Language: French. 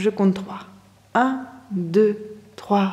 Je compte 3. 1, 2, 3.